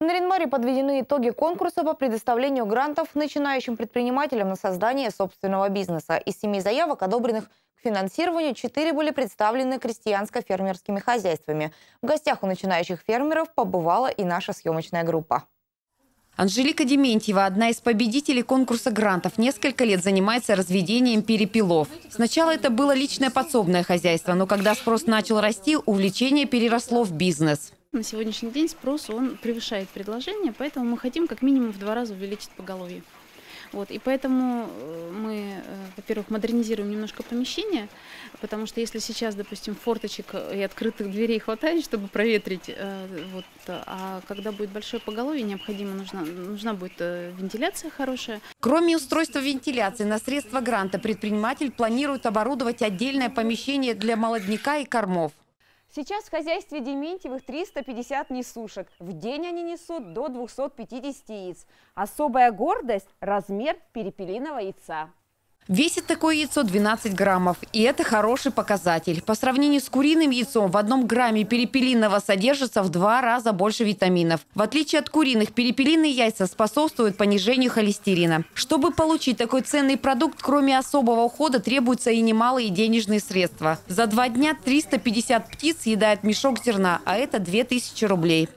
В Наринмаре подведены итоги конкурса по предоставлению грантов начинающим предпринимателям на создание собственного бизнеса. Из семи заявок, одобренных к финансированию, четыре были представлены крестьянско-фермерскими хозяйствами. В гостях у начинающих фермеров побывала и наша съемочная группа. Анжелика Дементьева, одна из победителей конкурса грантов, несколько лет занимается разведением перепелов. Сначала это было личное подсобное хозяйство, но когда спрос начал расти, увлечение переросло в бизнес. На сегодняшний день спрос он превышает предложение, поэтому мы хотим как минимум в два раза увеличить поголовье. Вот, и поэтому э, мы, э, во-первых, модернизируем немножко помещение, потому что если сейчас, допустим, форточек и открытых дверей хватает, чтобы проветрить, э, вот, а когда будет большое поголовье, необходимо нужна, нужна будет вентиляция хорошая. Кроме устройства вентиляции, на средства гранта предприниматель планирует оборудовать отдельное помещение для молодняка и кормов. Сейчас в хозяйстве Дементьевых 350 несушек. В день они несут до 250 яиц. Особая гордость – размер перепелиного яйца. Весит такое яйцо 12 граммов. И это хороший показатель. По сравнению с куриным яйцом в одном грамме перепелиного содержится в два раза больше витаминов. В отличие от куриных, перепелиные яйца способствуют понижению холестерина. Чтобы получить такой ценный продукт, кроме особого ухода, требуются и немалые денежные средства. За два дня 350 птиц съедает мешок зерна, а это 2000 рублей.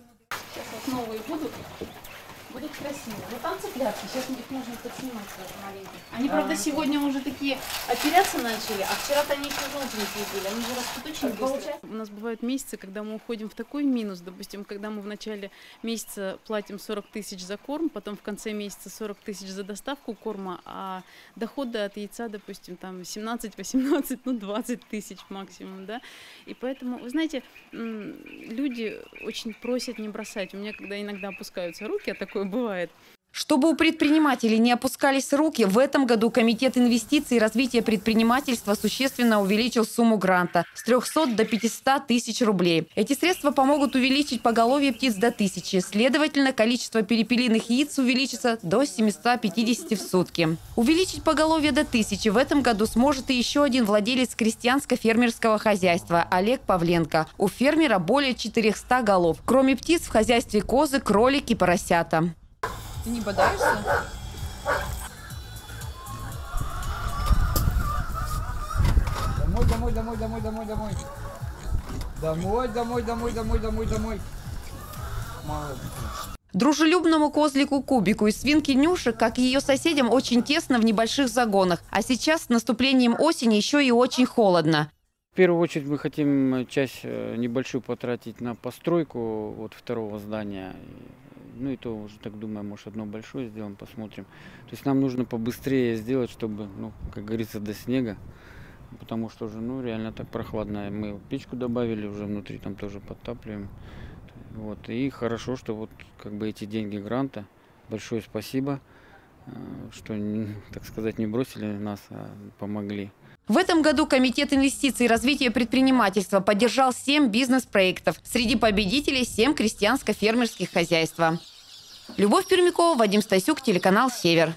Цыплятки, сейчас их можно подснимать маленькие. Они, правда, сегодня уже такие оперяться начали, а вчера-то они еще желтенькие были, они же растут очень быстро. У нас бывают месяцы, когда мы уходим в такой минус, допустим, когда мы в начале месяца платим 40 тысяч за корм, потом в конце месяца 40 тысяч за доставку корма, а доходы от яйца, допустим, там 17-18, ну 20 тысяч максимум, да. И поэтому, вы знаете, люди очень просят не бросать. У меня, когда иногда опускаются руки, а такое бывает, чтобы у предпринимателей не опускались руки, в этом году Комитет инвестиций и развития предпринимательства существенно увеличил сумму гранта с 300 до 500 тысяч рублей. Эти средства помогут увеличить поголовье птиц до тысячи. Следовательно, количество перепелиных яиц увеличится до 750 в сутки. Увеличить поголовье до тысячи в этом году сможет и еще один владелец крестьянско-фермерского хозяйства Олег Павленко. У фермера более 400 голов. Кроме птиц в хозяйстве козы, кролики, поросята. Ты не бодаешься? Домой, домой, домой, домой, домой, домой. Домой, домой, домой, домой, домой, домой. Молодец. Дружелюбному козлику Кубику и свинке Нюше, как и ее соседям, очень тесно в небольших загонах. А сейчас с наступлением осени еще и очень холодно. В первую очередь мы хотим часть э, небольшую потратить на постройку вот второго здания. Ну и то уже так думаю, может одно большое сделаем, посмотрим. То есть нам нужно побыстрее сделать, чтобы, ну, как говорится, до снега. Потому что уже, ну, реально так прохладно. Мы печку добавили, уже внутри там тоже подтапливаем. Вот. И хорошо, что вот как бы эти деньги гранта. Большое спасибо, э, что, так сказать, не бросили нас, а помогли. В этом году Комитет инвестиций и развития предпринимательства поддержал 7 бизнес-проектов. Среди победителей 7 крестьянско-фермерских хозяйств. Любовь Пермякова, Вадим Стасюк, телеканал «Север».